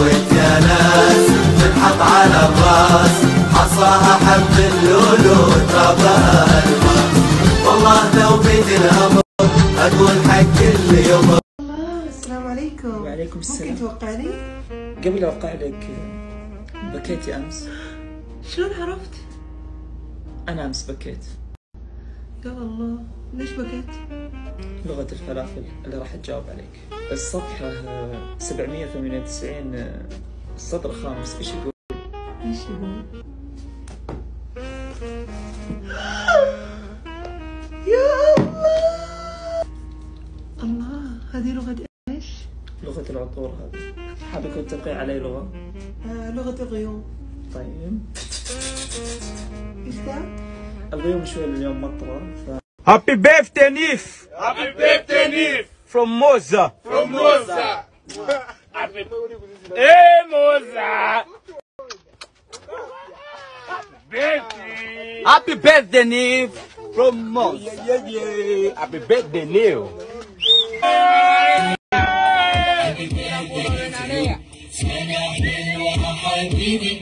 وانت يا ناس تنحط على الراس حصاها حب اللولو ترابها الماس والله لو بيد الأمر أقول حق اللي يمر الله السلام عليكم وعليكم السلام. ممكن توقعني؟ قبل أوقع لك بكيتي أمس شلون عرفت؟ أنا أمس بكيت يا الله ليش بكيت؟ لغة الفلافل اللي راح تجاوب عليك الصفحة آه، 798 آه، السطر الخامس إيش يقول؟ إيش يقول؟ يا الله الله هذه لغة إيش؟ لغة العطور هذه كنت تبقي علي لغة؟ آه لغة الغيوم طيب إيش ذا؟ الغيوم شوي اليوم مطرة ف... Happy birthday, Nif! Happy birthday, Nif! From Moza. From Moza! Happy Hey, Moza! Birthday! Happy birthday, Nif! From Moza. Yeah, yeah, yeah. Happy birthday, Nif. عيد ميلاد حبيبي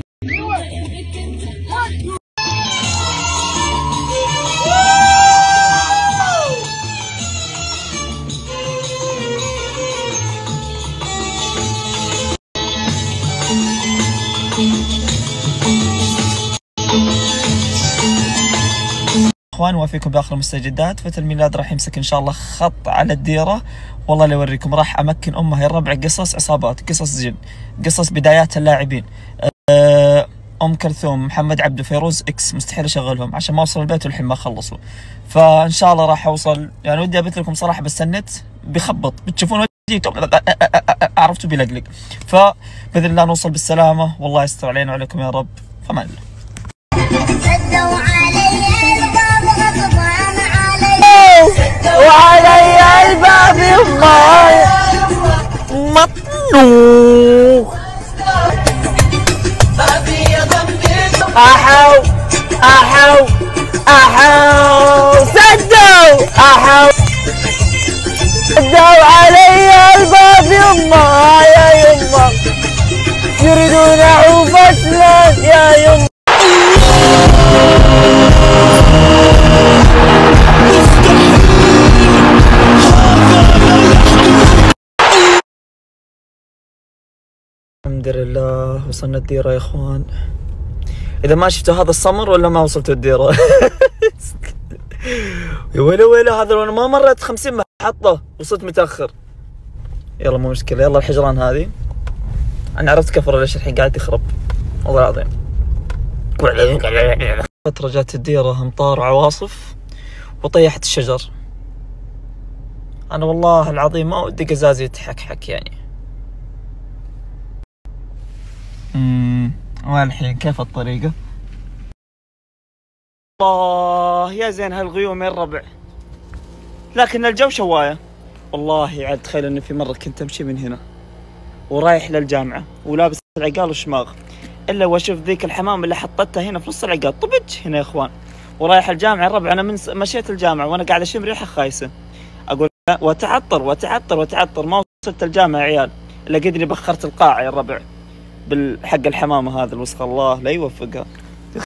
إخوان وافيكم بأخر المستجدات. فتى الميلاد راح يمسك إن شاء الله خط على الديرة. والله لا يوريكم راح أمكن أمه الربع قصص عصابات قصص جن قصص بدايات اللاعبين. أه، أم كلثوم محمد عبده فيروز إكس مستحيل أشغلهم عشان ما أوصل البيت والحين ما خلصوا فإن شاء الله راح أوصل يعني ودي أبث لكم صراحة بس النت بيخبط بتشوفون وجهي عرفتوا بيلقلق. فبإذن الله نوصل بالسلامة. والله يستر علينا وعليكم يا رب. فمان الله my mắt nù ahao ahao ahao sendo ahao الحمد لله وصلنا الديرة يا إخوان. إذا ما شفتوا هذا الصمر ولا ما وصلتوا الديرة؟ يا ويلي ويلي هذا أنا ما مرت 50 محطة وصلت متأخر. يلا مو مشكلة. يلا الحجران هذه. أنا عرفت كفر ليش الحين قاعد يخرب. والله العظيم. فترة جات الديرة امطار وعواصف وطيحت الشجر. أنا والله العظيم ما ودي قزازي يتحكحك يعني. والحين كيف الطريقة؟ الله يا زين هالغيوم يا الربع لكن الجو شواية. والله عاد تخيل اني في مرة كنت أمشي من هنا ورايح للجامعة ولابس العقال والشماغ إلا وأشوف ذيك الحمام اللي حطيتها هنا في نص العقال. طبج هنا يا إخوان. ورايح الجامعة الربع أنا من. مشيت الجامعة وأنا قاعد أشم ريحة خايسة. أقول واتعطر واتعطر واتعطر ما وصلت الجامعة يا عيال. إلا قدري بخرت القاعة يا الربع بالحق الحمامة هذا الوسخ الله لا يوفقها.